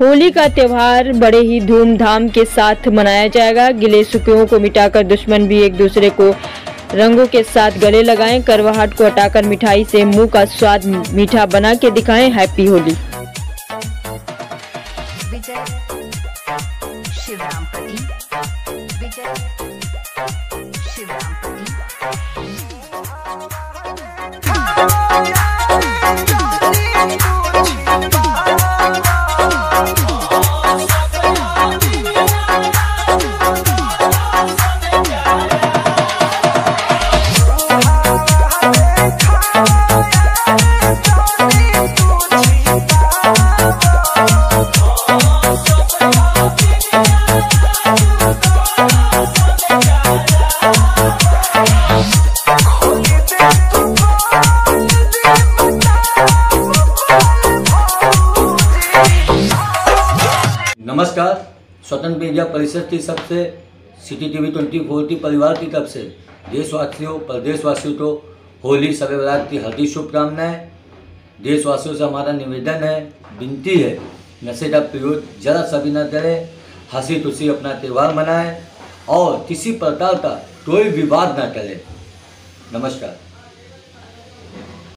होली का त्यौहार बड़े ही धूमधाम के साथ मनाया जाएगा। गिले सुखियों को मिटाकर दुश्मन भी एक दूसरे को रंगों के साथ गले लगाएँ। करवाहट को हटाकर मिठाई से मुँह का स्वाद मीठा बना के दिखाएँ। हैप्पी होली। नमस्कार, स्वतंत्र मीडिया परिषद की सबसे सिटी टीवी ट्वेंटी फोर की परिवार की तरफ़ से देशवासियों, प्रदेशवासियों को होली शब बारात की हार्दिक शुभकामनाएँ। देशवासियों से हमारा निवेदन है, विनती है, नशे का प्रयोग जरा सा भी न करें, हँसी खुशी अपना त्यौहार मनाएँ और किसी प्रकार का कोई विवाद न करें। नमस्कार।